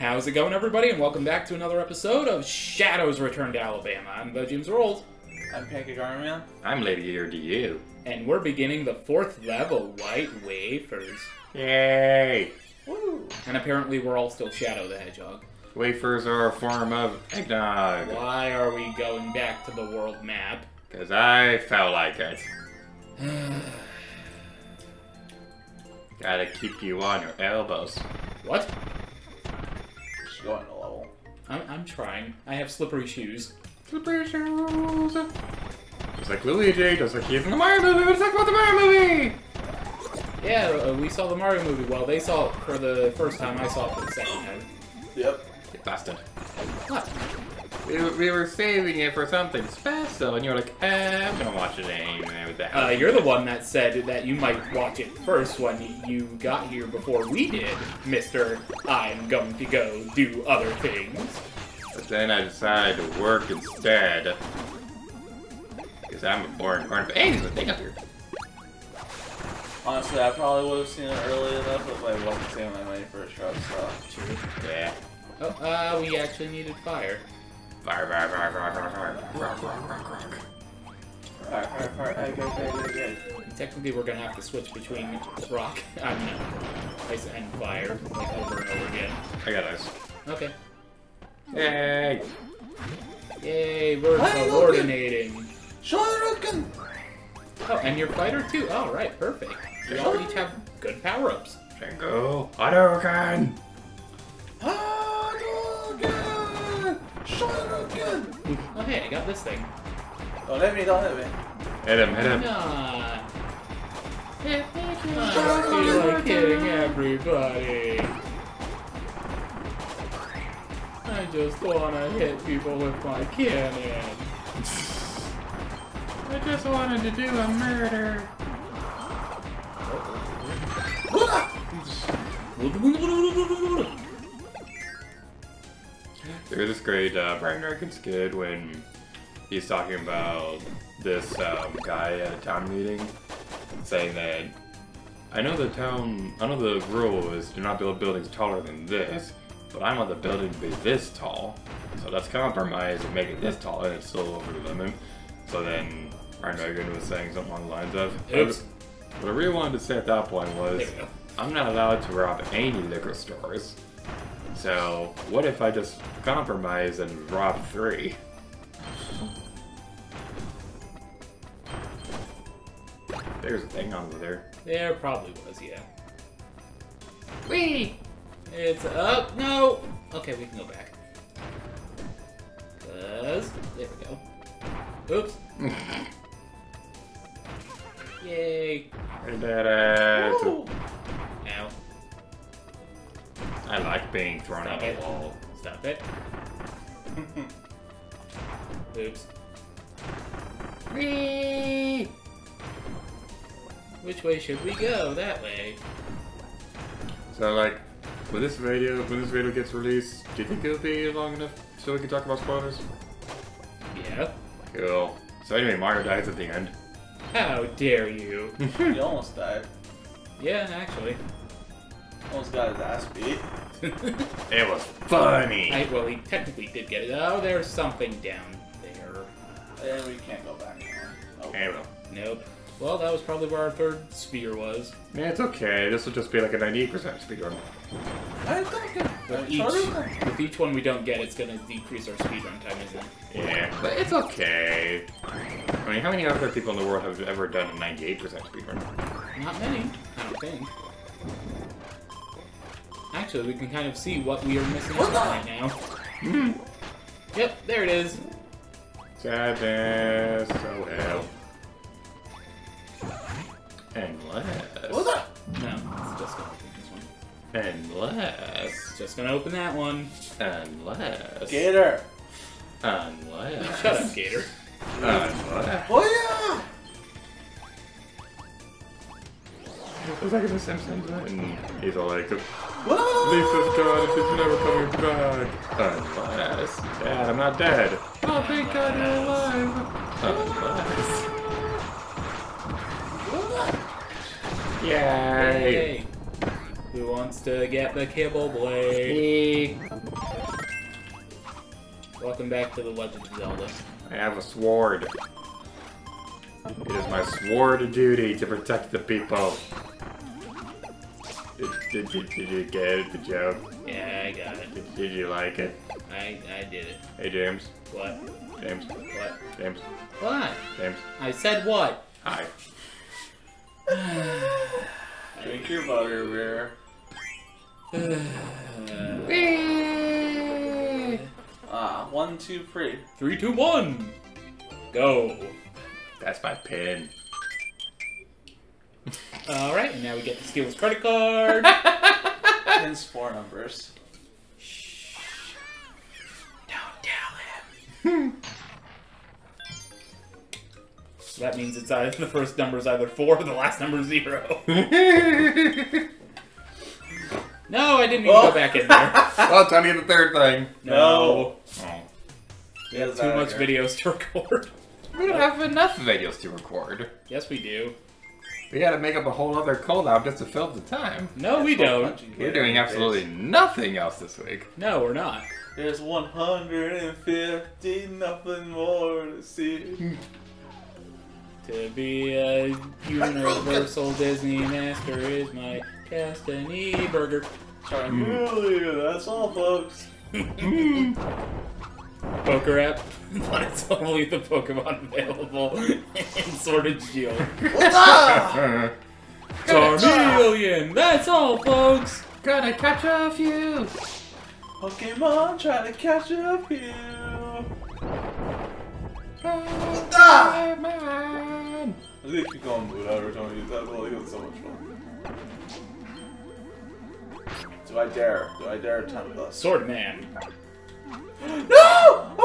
How's it going, everybody? And welcome back to another episode of Shadows Return to Alabama. I'm Bo James Rolls, I'm Pancake Armor Man. I'm Lady Ear to you. and we're beginning the fourth level, White Wafers. Yay! Woo! And apparently, we're all still Shadow the Hedgehog. Wafers are a form of eggnog. Why are we going back to the world map? Because I felt like it. Gotta keep you on your elbows. What? Just going to level. I'm, I'm trying. I have slippery shoes. Slippery shoes. Just like Luigi, just like he's in the Mario movie. Let's talk about the Mario movie! Yeah, uh, we saw the Mario movie. Well, they saw it for the first time. I saw it for the second time. Yep. You bastard. What? We, were- we were saving it for something special, and you were like, eh, I'm gonna watch it anyway. What the? Uh, you're the one that said that you might watch it first when you got here before we did, Mister. I'm going to go do other things. But then I decided to work instead. Because I'm a boring part of Hey, there's a thing up here. Honestly, I probably would have seen it early enough if I wasn't saving my money for a truck, so. True. Yeah. Oh, uh, we actually needed fire. Fire, fire, fire, fire, fire, fire. Rock, rock, rock, rock. Alright, alright, alright, alright, good, good, good, good. Technically, we're gonna have to switch between rock, I mean, ice and fire, like over and over again. I got this. Okay. Yay! Yay, we're Hey, look, coordinating. Shoryuken! Oh, and your fighter too. Oh, perfect. We all each have good power-ups. Django, Hadouken! Hadouken! Shoryuken! Oh, hey, I got this thing. Oh, don't hit me, don't hit me. Hit him, hit him. Nah. I feel like hitting everybody. I just wanna hit people with my cannon. I just wanted to do a murder. There's this great uh, Brian Regan skit when he's talking about this um, guy at a town meeting saying that I know the town, I know the rule is do not build buildings taller than this, but I want the building to be this tall. So let's compromise and make it this tall, and it's still over the limit. So then Brian Regan was saying something along the lines of, Oops. What I really wanted to say at that point was, There. I'm not allowed to rob any liquor stores. So, what if I just compromise and rob three? There's a thing over there. There probably was, yeah. Whee! It's up. Oh, no. Okay, we can go back. Cause there we go. Oops. Yay. I did it! Woo! Ow. I like being thrown Stop at it. a wall. Stop it. Oops. Whee! Which way should we go? That way. So, like, when this video when this video gets released, do you think it'll be long enough so we can talk about spoilers? Yeah. Cool. So anyway, Mario dies at the end. How dare you? You almost died. Yeah, actually. Almost got his ass beat. It was funny. I, well, he technically did get it. Oh, there's something down there. And we can't go back anymore. Oh. Anyway. Nope. Well, that was probably where our third sphere was. Yeah, it's okay. This will just be like a 98% speedrun. Hadouken! With each, with each one we don't get, it's gonna decrease our speedrun time, isn't it? Yeah, but it's okay. I mean, how many other people in the world have ever done a 98% speedrun? Not many, I don't think. Actually, we can kind of see what we are missing out on right now. Yep, there it is. Sadness, oh hell. Unless. What's that? No, it's just gonna open this one. Unless. It's just gonna open that one. Unless. Gator! Unless. Shut up, Gator. Unless. Oh It was like in The Simpsons, and he's all like, yeah! Lisa's gone and she's never coming back. Unless. Dad, I'm not dead. Oh, thank God you're alive. Unless. Yay! Yay. Who wants to get the kibble blade? Me. Welcome back to the Legend of Zelda. I have a sword. It is my sword duty to protect the people. Did, did, did, did you get it, the joke? Yeah, I got it. Did, did you like it? I I did it. Hey, James. What? James. What? James. What? James. I said what? Hi. Drink your butter beer. Ah, one, two, three. Three, two, one. Go. That's my pin. All right, and now we get the skills credit card. And four numbers. Don't tell him. that means it's either the first number is either four or the last number is zero. No, I didn't even Oh. go back in there. well, tell me the third thing. No. Oh. We have too much videos to record. We don't have enough videos to record. Yes, we do. We had to make up a whole other cold-out just to fill the time. No, we don't. We're doing absolutely nothing else this week. No, we're not. There's 150, nothing more to see. To be a universal Disney master is my destiny burger. Really, that's all, folks. Poker app, but it's only the Pokemon available in Sword and Shield. What's up? Charmeleon! That's all, folks! Gonna catch a few. Pokemon try to catch a few! Spider-Man. I think keep going with whatever time you use that. Well, it's so much fun. Do I dare? Do I dare attempt this? Sword Man. No!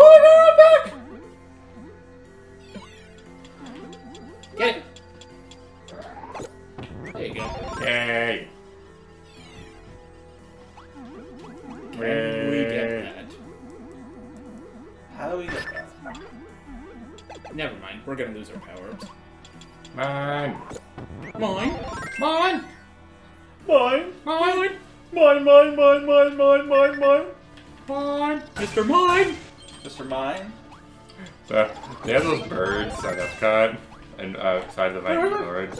They have those birds at Epcot and uh, outside the Viking Village.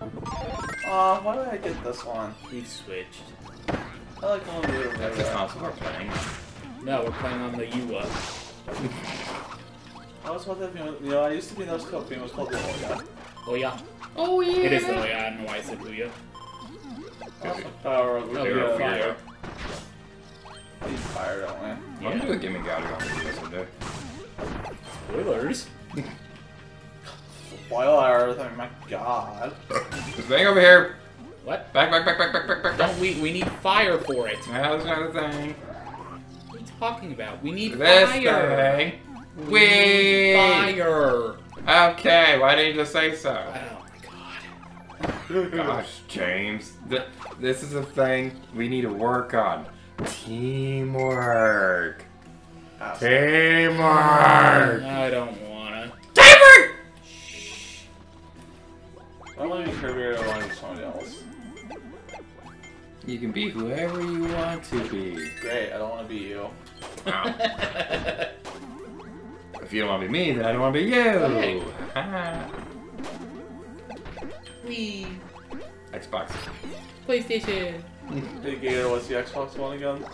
Aw, why did I get this one? We've switched. I like the one we were That's the console we're playing. No, we're playing on the UA. I was about that film. You know, I used to be in those called film. It was called the Oya. Oh yeah. Oh yeah. It is the Ouya, I don't know why I said Ouya. Power of Oh, the you're Ouya. fire. We need fire, don't we? I'm gonna do a Gimme Gouge on this someday. Spoilers. Spoilers, I mean, my god. This thing over here. What? Back, back, back, back, back, back, back, back. Don't we we need fire for it. Now there's another thing. What are you talking about? We need This fire. thing. We need Fire. Okay, why didn't you just say so? Oh my god. Gosh, James, th this is a thing we need to work on. Teamwork. Teamwork. I don't wanna. Teamwork. I want to be Kirby or I want to be somebody else. You can be whoever you want to be. Great, I don't want to be you. Oh. if you don't want to be me, then I don't want to be you. Okay. Ah. Xbox. PlayStation. Hey Gator, what's the Xbox One again?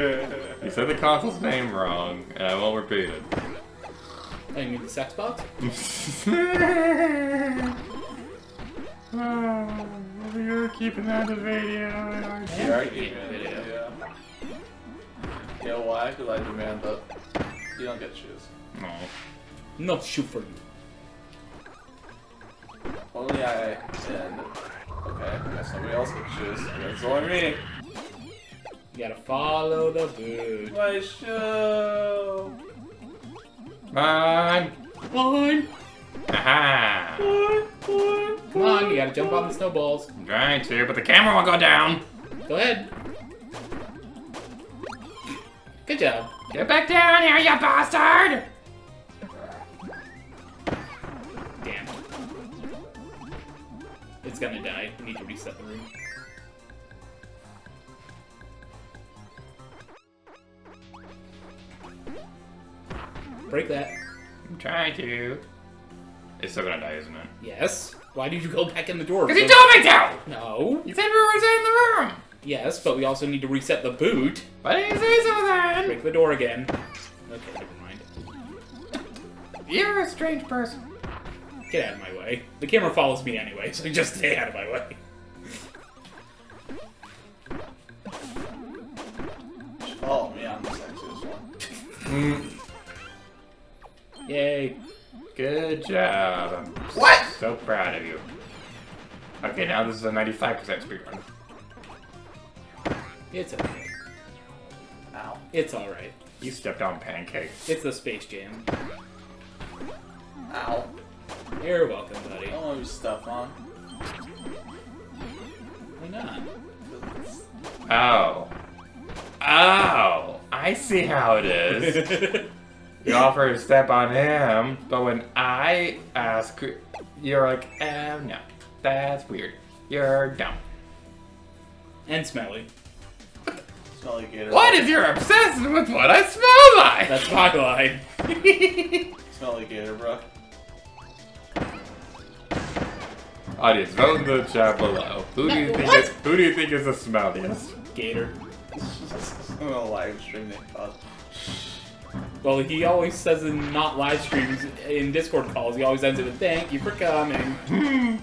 You said the console's name wrong, and I won't repeat it. Oh, you mean the sex box? oh, you're keeping that in the video. and I You can't- are Yeah, keeping it, video. yeah. You know why? Because I demand that you don't get shoes. No. No shoot for you. Only I sinned. Okay, I guess somebody else gets shoes. I guess It's only me. You gotta follow the boot. My shoe. Mine. Mine. Aha. Come on, you gotta jump on the snowballs. I'm trying to, but the camera won't go down. Go ahead. Good job. Get back down here, you bastard! Damn. It's gonna die. We need to reset the room. Break that. I'm trying to. It's still gonna die, isn't it? Yes. Why did you go back in the door? Because you told me to! No. You said we were resetting the room! Yes, but we also need to reset the boot. Why didn't you say so then? Break the door again. Okay, never mind. You're a strange person. Get out of my way. The camera follows me anyway, so just stay out of my way. Follow me on this Exodus one. Yay. Good job. I'm What? so proud of you. Okay, now this is a 95% speedrun. It's okay. Ow. It's alright. You stepped on pancake. It's the Space Jam. Ow. You're welcome, buddy. I don't want to be stuff on. Why not? Oh. Oh! I see how it is. you offer to step on him, but when I ask, you're like, oh no. That's weird. You're dumb. and smelly. Smelly like gator. What if you're obsessed with what I smell like? That's my line. smelly gator, bro. Audience, vote in the chat below. Who do you think What? is who do you think is the smelliest? Gator. I'm gonna live stream they cause. Well, he always says in not live streams, in Discord calls, he always ends it with thank you for coming.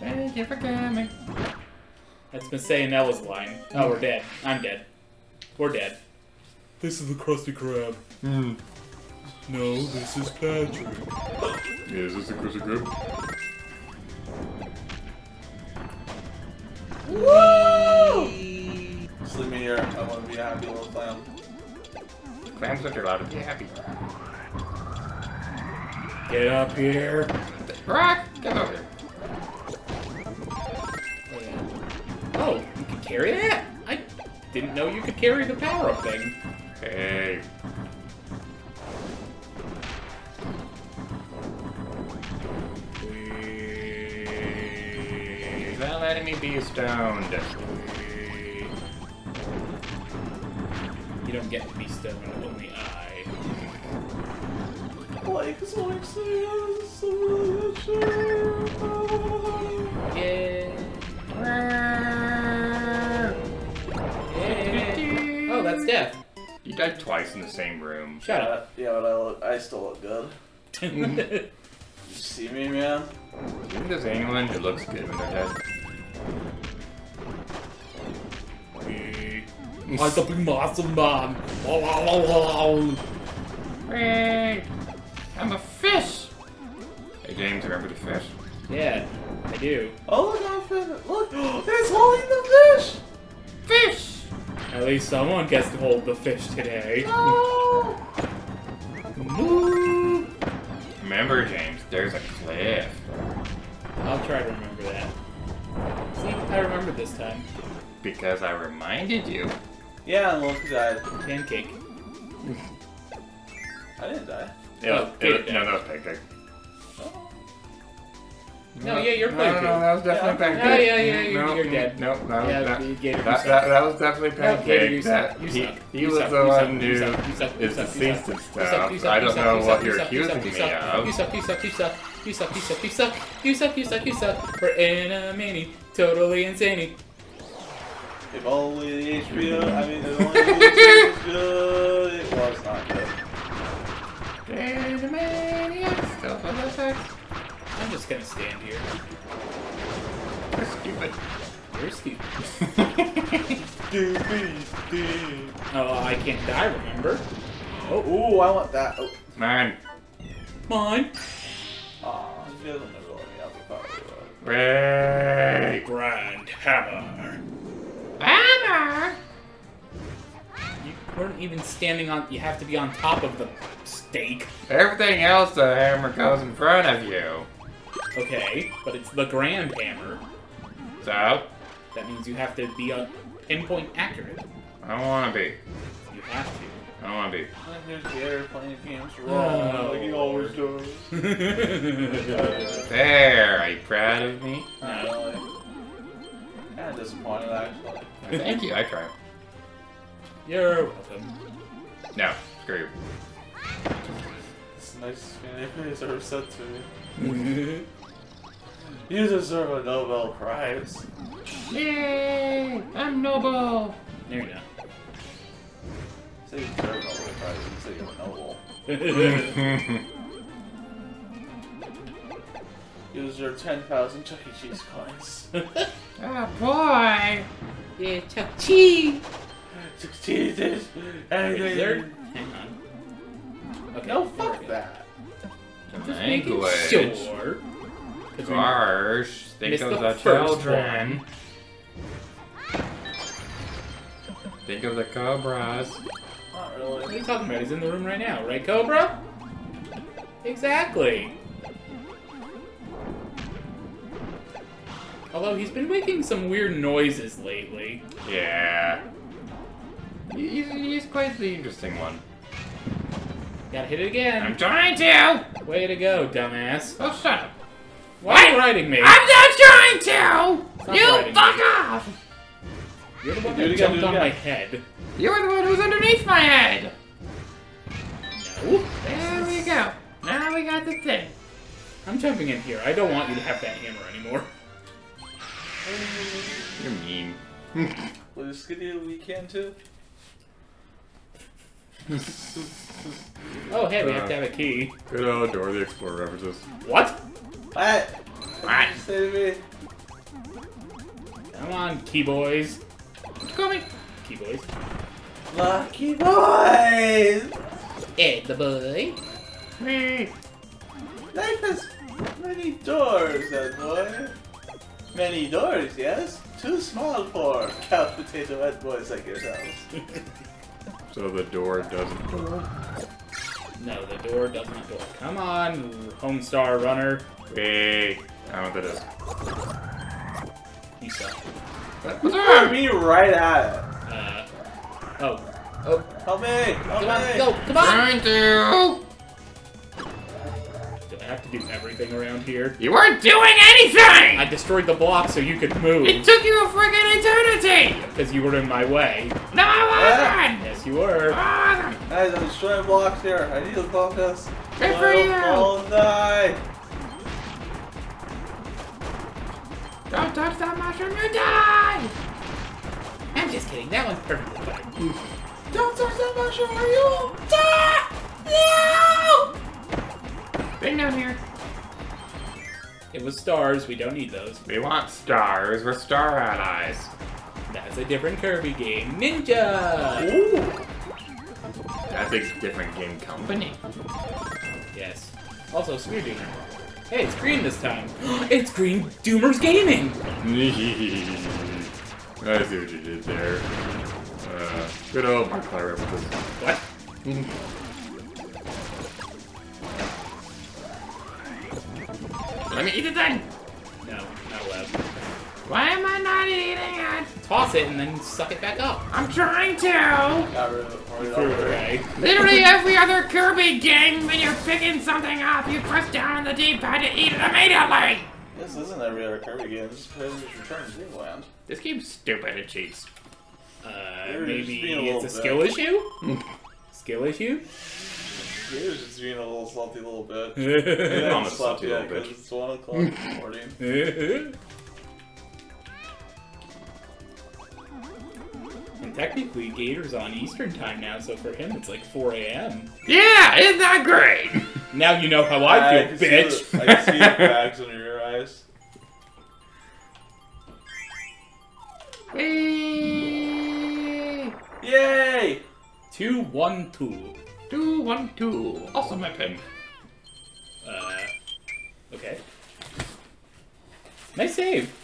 Thank you for coming. That's Missy and Ella's line. Oh, we're dead. I'm dead. We're dead. This is the Krusty Krab. Hmm. No, this is Patrick. Yeah, Is this the Chris good? Woo! Just leave me here. I want to be a happy little clown. Clams are allowed to be happy. Get up here. Rock, get over here. Oh, you can carry that? I didn't know you could carry the power-up thing. Hey. He's not letting me be stoned. You don't get to be stoned, only I. Like, so excited. This is so really good shit. Yeah. Yeah. Oh, that's death. You died twice in the same room. Shut Yeah, up. yeah, but I, look, I still look good. You see me, man? Isn't this anyone who looks good when they're I I'm a fish! Hey James, remember the fish? Yeah, I do. Oh, look how fit. Look, it's holding the fish. Fish! At least someone gets to hold the fish today. No. Moo. Remember James, there's a cliff. I'll try to remember that. See, I remember this time. Because I reminded you. Yeah, Lolka died. Pancake. I didn't die. Yeah, oh, it, no, that was Pancake. No, yeah, you're playing. No, no, no, that was definitely yeah, Pancake. Yeah, yeah, yeah, you're, no, you're dead. No, no, no yeah, that, that, that, that was definitely Pancake. That, he he was the one who is deceased and stuff. I don't know what you're accusing me of. You suck, you suck, you suck. You suck, you suck, you suck, you suck, you suck, you suck. We're in a mini, totally insane. If only the HBO, I mean, if only the YouTube was good, it was not good. There's a maniac still for the sex. I'm just gonna stand here. You're stupid. You're stupid. Stupid, stupid. Oh, I can't die. Remember? Oh, ooh, I want that. Oh, Mine. Mine. aw, he doesn't never let me have the power. Ray. Grand hammer. Hammer. You weren't even standing on. You have to be on top of the stake. Everything else, the hammer goes in front of you. Okay, but it's the grand hammer. So, That means you have to be on pinpoint accurate. I don't want to be. You have to. I don't want to be. I'm just here playing games Oh, like he always does. There, are you proud of me? Not really. Kind of disappointed, actually. Thank you, I try. You're welcome. No, screw you. It's thing anybody's ever said to me. You deserve a Nobel Prize. Yay! I'm noble! There you go. Say you deserve a Nobel Prize, you say you're noble. You deserve 10,000 Chuck E. Cheese coins. oh boy! yeah, Chuck Cheese. Chuck E. Cheese is Is there? Hang on. Okay. No, fuck that. Just making Language. sure. 'Cause we- Gosh, think of the the first children. Think of the cobras. Not What are you talking about? He's in the room right now, right, Cobra? Exactly. Although he's been making some weird noises lately. Yeah. He's, he's quite the interesting one. Gotta hit it again. I'm trying to! Way to go, dumbass. Oh, shut up. Why are you riding me? I'm not trying to! Stop you fuck me. off! You're the one Do it that again, jumped do on my head. You're the one who's underneath my head! No. There we go. Now we got the thing. I'm jumping in here. I don't want you to have that hammer anymore. You're mean. Will you skinny we can too? Oh, hey, we have Uh. to have a key. Good old Dora the Explorer references. What? What? What? You say to me? Come on, key boys. Call me. Key boys. Lucky boys! Ed the boy. Me. Life has many doors, that boy. Many doors, yes? Too small for couch potato head boys like yourselves. So the door doesn't door. No, the door does not door. Come on, Homestar Runner. Hey. I don't know what that is. You suck. What's Throw wrong? me right at it. Uh, oh. Oh, Help me! Help come me! on, go, come on! Trying to. Do I have to do everything around here? You weren't doing anything! I destroyed the block so you could move. It took you a friggin' eternity! Because you were in my way. No, I wasn't! Yes, you were. I wasn't! Guys, I'm destroying blocks here. I need to focus. Good for you. Oh, die! Don't touch that mushroom, you die! I'm just kidding. That one's perfectly fine. Don't touch that mushroom or you will die! No! Bring down here. It was stars. We don't need those. We want stars. We're star allies. That's a different Kirby game. Ninja! Ooh! That's a different game company. Yes. Also, Sphere Doomer. Hey, it's green this time. it's Green Doomer's Gaming! I see what you did there. Uh, good old Markiplier references. What? Let me eat it then! No, not allowed. Why am I not eating it? Toss it and then suck it back up. I'm trying to! Got rid of it for you. Threw don't it worry. away. Literally every other Kirby game, when you're picking something up, you press down on the D-pad to eat it immediately! This isn't every other Kirby game. This is Kirby's Return to Dream Land. This game's stupid, it cheats. Uh, You're maybe a it's a little skill issue? skill issue? He was just being a little salty little bit. and Yeah, I'm a slept salty yet bitch. It's one o'clock in the morning. And technically, Gator's on Eastern time now, so for him it's like 4 a.m. Yeah, isn't that great? Now you know how I can feel, bitch! the- I can see the bags under your eyes. Whee! Yay! Two, one, two. Two, one, two. Also my pen. Uh, okay. Nice save.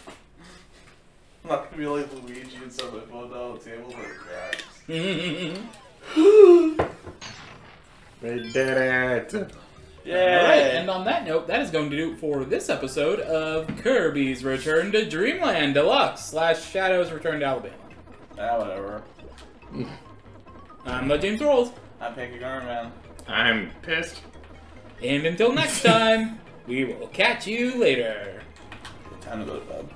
I'm not gonna be like Luigi and set my phone down on the table, but it cracks. We did it! Yay! Alright, and on that note, that is going to do it for this episode of Kirby's Return to Dream Land Deluxe slash Shadow's Return to Alabama. Ah, whatever. I'm the James Rolls. I'm Pancake Armor Man. I'm pissed. And until next time, we will catch you later. Time to go to bed.